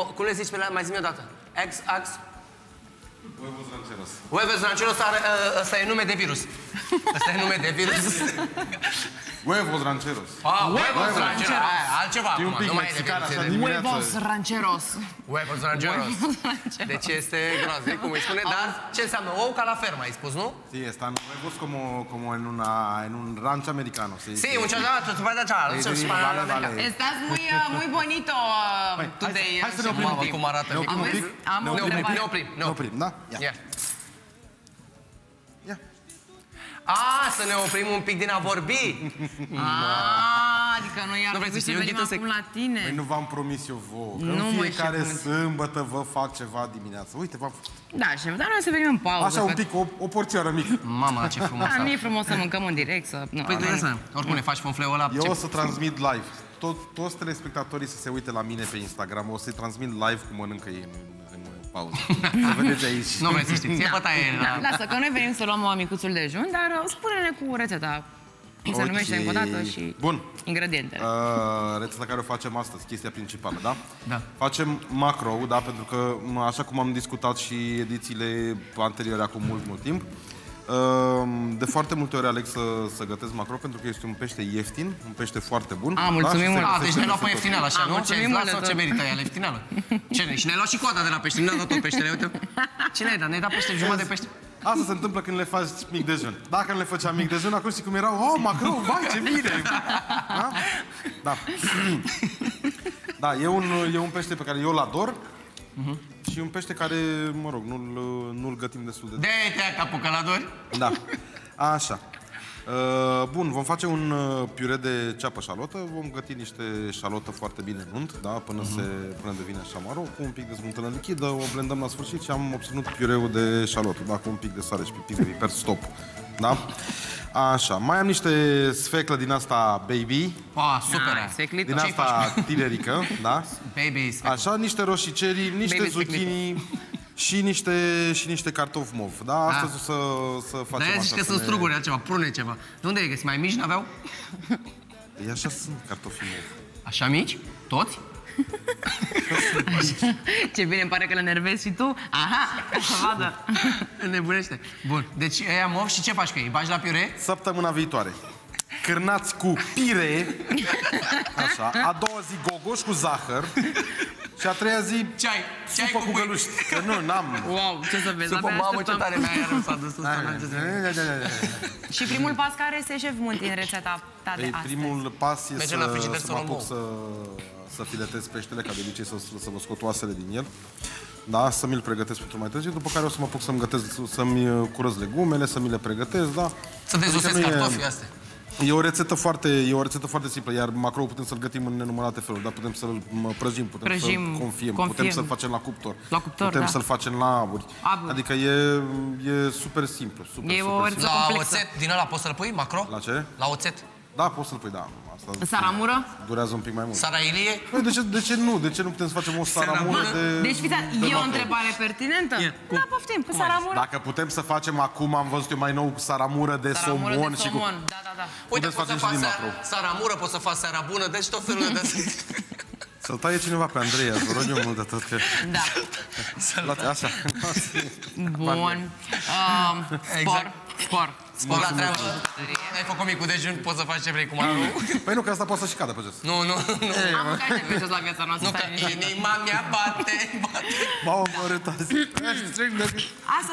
o, cum le zici pe la, mai zi o dată? Ex, ax, Huevos rancheros. Huevos rancheros, are, ă, ăsta e nume de virus. Ăsta e nume de virus. Huevos rancheros. Ah, huevos rancheros. Aia, altceva E un acum, pic nu mai e de mexican, virus. așa, e de- dimineața. Huevos rancheros. Huevos rancheros. Deci este groaznic, cum îi spune, dar ce înseamnă? Ou ca la fermă, ai spus, nu? Sí, están huevos como, como en, una, en un rancho americano. Sí, Sí, un cioccolata, tu fai da ciao, Sí, non sí, si vale, vale. Estás muy, uh, muy bonito uh, Hai, today. hai să ne oprim Mamă, un pic. cum arată Ne oprim un Aveți- pic? am Ne o oprim un Ne întrebare. pic? oprim, ne Ne oprim. oprim, da? Ia. Ia. Ia. A, să ne oprim un pic din a vorbi. Ah, adică noi ar Nu vreți trebui să să știi, eu venim ghită sec. acum la tine. Păi nu v-am promis eu vouă, că Nu, în mă, fiecare șef, nu. sâmbătă vă fac ceva dimineața. Uite, v-am... Da, șef, dar noi să venim în pauză. Așa un că- pic, o, o porțioară mică. Mama, ce frumos. Da, nu e frumos să mâncăm în direct, să... Nu, Păi nu, de nu. să, oricum ne faci fonfleul ăla. Eu ce- o să transmit live. Tot, toți telespectatorii să se uite la mine pe Instagram. O să-i transmit live cum mănâncă ei în, în, în pauză. Să vedeți aici. Nu vrei să știți, e bătaie Da, la... lasă, că noi venim să luăm uh, micuțul dejun, dar uh, spune-ne cu rețeta. Se Ok. numește încă o dată și Bun. ingredientele. Uh, rețeta care o facem astăzi, chestia principală, da? Da. Facem macro, da? Pentru că, m, așa cum am discutat și edițiile anterioare acum mult, mult timp, uh, de foarte multe ori aleg să, să gătesc macro pentru că este un pește ieftin, un pește foarte bun. A, mulțumim Și se mult. A, găsește deci ne-ai luat pe peste tot. ieftinală, așa, A, nu? Ce, mulțumim îți mult las sau de ce tot. merită ea, la ieftinală? Ce ne Și ne-ai luat și coada de la pește, nu ne-ai dat tot peștele, uite. Ce ne-ai dat? Ne-ai dat pește, jumătate de pește? Asta se întâmplă când le faci mic dejun. Dacă nu le făceam mic dejun, acum știi cum erau, oh, macro, vai, ce bine! Da? Da. Da, e un, e un pește pe care eu îl ador și un pește care, mă rog, nu-l, nu-l gătim destul de De-te capul căladori. Da. Așa. Uh, bun, vom face un uh, piure de ceapă șalotă, vom găti niște șalotă foarte bine în unt, da, până, se, până devine așa maro, cu un pic de smântână lichidă, o blendăm la sfârșit și am obținut piureul de șalotă, da, cu un pic de sare și un pic de piper stop, da? Așa, mai am niște sfeclă din asta baby, A, super. Nice, seclită. din Ce-i asta tinerică, da? Baby, Așa, niște roșiceri, niște Baby zucchini și niște, și niște cartofi mov, da? Astăzi o să, să facem Dar așa. zici că să sunt ne- struguri, altceva, prune ceva. De unde e găsi? Mai mici n-aveau? E așa sunt cartofii mov. Așa mici? Toți? Ce bine, îmi pare că le nervezi și tu. Aha, ca să vadă. Nebunește. Bun, deci ăia mov și ce faci cu ei? Bagi la piure? Săptămâna viitoare. Cârnați cu pire, așa, a doua zi gogoș cu zahăr și a treia zi Ceai, ceai supă cu cu pui. găluști. Că nu, n-am. Wow, ce să vezi, Supă, abia mamă, ce așteptăm. tare mea iar s-a dus Da, ăsta. da, da, da, da, da. Și primul pas care este șef Munti în rețeta ta de Ei, astăzi? primul pas e Mergem la să, frigider să să mă luăm apuc să, să filetez peștele, ca de obicei să, să vă scot oasele din el. Da, să mi-l pregătesc pentru mai târziu, după care o să mă apuc să-mi, gătesc, să-mi uh, curăț legumele, să mi le pregătesc, da. Să dezosesc Adică nu e- cartofii astea. E o rețetă foarte, e o rețetă foarte simplă, iar macrou putem să-l gătim în nenumărate feluri, dar putem să-l mă, prăjim, putem Prăjim, să-l confiem, confiem. putem să-l facem la cuptor, La cuptor, putem da. să-l facem la aburi. Aburi. Adică e, e super simplu, super, E o super rețetă simplu. La complexă. oțet, din ăla poți să-l pui, macro? La ce? La oțet. Da, poți să-l pui, da. Asta Saramură? durează un pic mai mult. Sarailie? Păi, de ce, de ce nu? De ce nu putem să facem o saramură de... Deci, fiți, de e o macro? întrebare pertinentă? E, cum? Da, poftim, cu saramură. Dacă putem să facem acum, am văzut eu mai nou cu saramură de Saramură somon de și cu... somon, da, da, da. Uite, Puteți poți să face și faci din seara- macro. saramură, poți să faci seara bună, deci tot felul de... Să-l taie cineva pe Andreea, vă rog eu mult de tot că... Da. Luați, așa. Bun. Um, spor, Exact. spor. Spor la treabă. Ai făcut micul dejun, poți să faci ce vrei cu marul. Păi nu, că asta poate să și cadă pe jos. Nu, nu, nu. Am mâncat de pe jos la viața noastră. Nu, că stai liniștit. inima mea bate, bate. M-au omorât azi. Asta